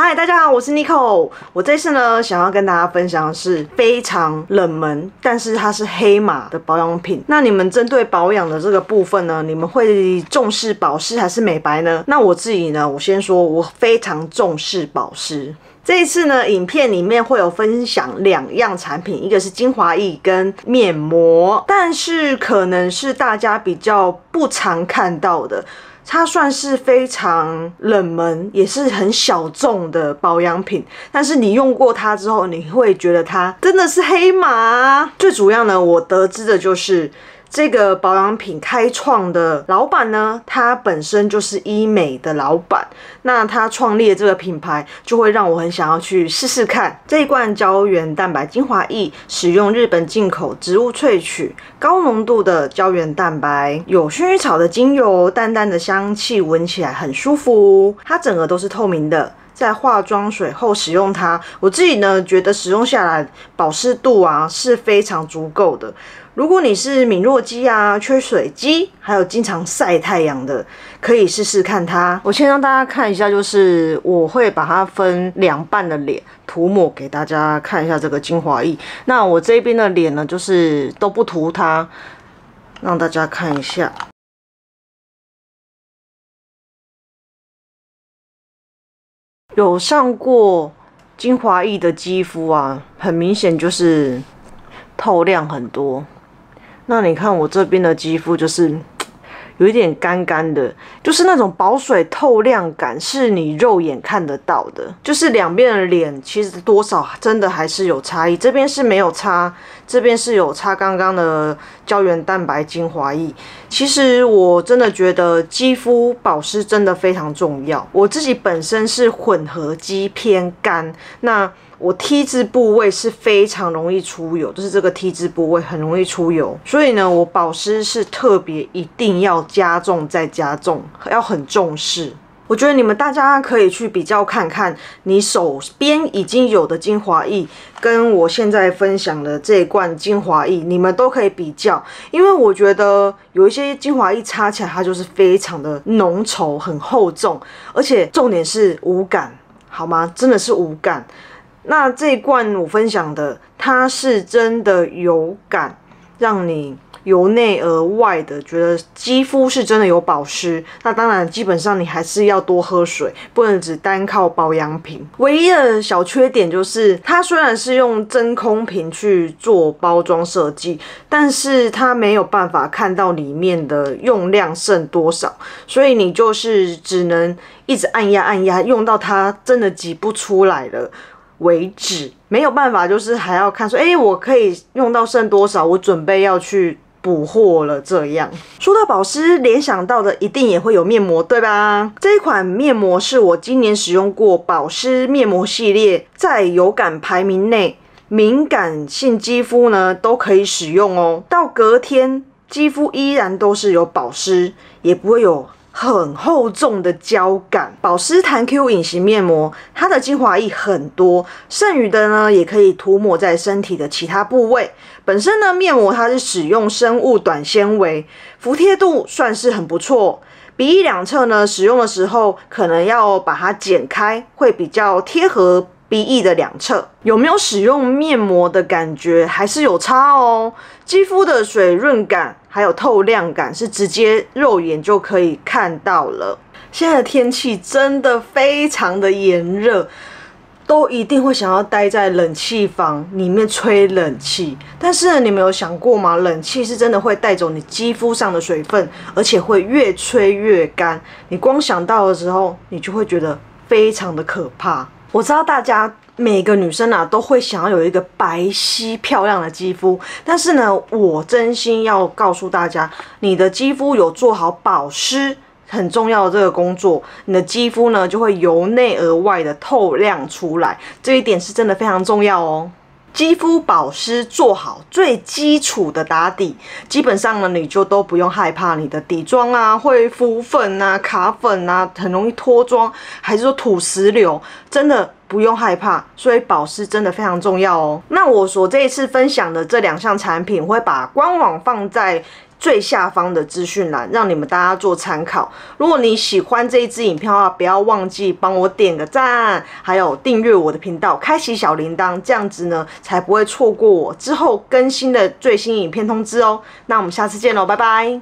嗨，大家好，我是 Nico。我这次呢，想要跟大家分享的是非常冷门，但是它是黑马的保养品。那你们针对保养的这个部分呢，你们会重视保湿还是美白呢？那我自己呢，我先说，我非常重视保湿。这一次呢，影片里面会有分享两样产品，一个是精华液跟面膜，但是可能是大家比较不常看到的。它算是非常冷门，也是很小众的保养品。但是你用过它之后，你会觉得它真的是黑马。最主要呢，我得知的就是。这个保养品开创的老板呢，他本身就是医美的老板，那他创立这个品牌，就会让我很想要去试试看。这一罐胶原蛋白精华液，使用日本进口植物萃取，高浓度的胶原蛋白，有薰衣草的精油，淡淡的香气，闻起来很舒服。它整个都是透明的，在化妆水后使用它，我自己呢觉得使用下来保湿度啊是非常足够的。如果你是敏弱肌啊、缺水肌，还有经常晒太阳的，可以试试看它。我先让大家看一下，就是我会把它分两半的脸涂抹给大家看一下这个精华液。那我这边的脸呢，就是都不涂它，让大家看一下。有上过精华液的肌肤啊，很明显就是透亮很多。那你看我这边的肌肤就是有一点干干的，就是那种保水透亮感，是你肉眼看得到的。就是两边的脸其实多少真的还是有差异，这边是没有擦，这边是有擦刚刚的胶原蛋白精华液。其实我真的觉得肌肤保湿真的非常重要。我自己本身是混合肌偏干，那。我 T 字部位是非常容易出油，就是这个 T 字部位很容易出油，所以呢，我保湿是特别一定要加重再加重，要很重视。我觉得你们大家可以去比较看看，你手边已经有的精华液，跟我现在分享的这一罐精华液，你们都可以比较，因为我觉得有一些精华液擦起来它就是非常的浓稠、很厚重，而且重点是无感，好吗？真的是无感。那这一罐我分享的，它是真的有感，让你由内而外的觉得肌肤是真的有保湿。那当然，基本上你还是要多喝水，不能只单靠保养品。唯一的小缺点就是，它虽然是用真空瓶去做包装设计，但是它没有办法看到里面的用量剩多少，所以你就是只能一直按压按压，用到它真的挤不出来了。为止，没有办法，就是还要看说，哎，我可以用到剩多少，我准备要去补货了。这样说到保湿，联想到的一定也会有面膜，对吧？这一款面膜是我今年使用过保湿面膜系列，在有感排名内，敏感性肌肤呢都可以使用哦。到隔天，肌肤依然都是有保湿，也不会有。很厚重的胶感，保湿弹 Q 隐形面膜，它的精华液很多，剩余的呢也可以涂抹在身体的其他部位。本身呢面膜它是使用生物短纤维，服帖度算是很不错。鼻翼两侧呢使用的时候，可能要把它剪开，会比较贴合。鼻翼的两侧有没有使用面膜的感觉？还是有差哦。肌肤的水润感还有透亮感是直接肉眼就可以看到了。现在的天气真的非常的炎热，都一定会想要待在冷气房里面吹冷气。但是你们有想过吗？冷气是真的会带走你肌肤上的水分，而且会越吹越干。你光想到的时候，你就会觉得非常的可怕。我知道大家每个女生啊都会想要有一个白皙漂亮的肌肤，但是呢，我真心要告诉大家，你的肌肤有做好保湿很重要的这个工作，你的肌肤呢就会由内而外的透亮出来，这一点是真的非常重要哦。肌肤保湿做好最基础的打底，基本上呢，你就都不用害怕你的底妆啊会浮粉啊、卡粉啊，很容易脱妆，还是说土石流，真的不用害怕。所以保湿真的非常重要哦。那我所这一次分享的这两项产品，我会把官网放在最下方的资讯栏，让你们大家做参考。如果你喜欢这一支影片的话，不要忘记帮我点个赞，还有订阅我的频道，开启小铃铛，这样子呢才不会错过我之后更新的最新影片通知哦。那我们下次见喽，拜拜。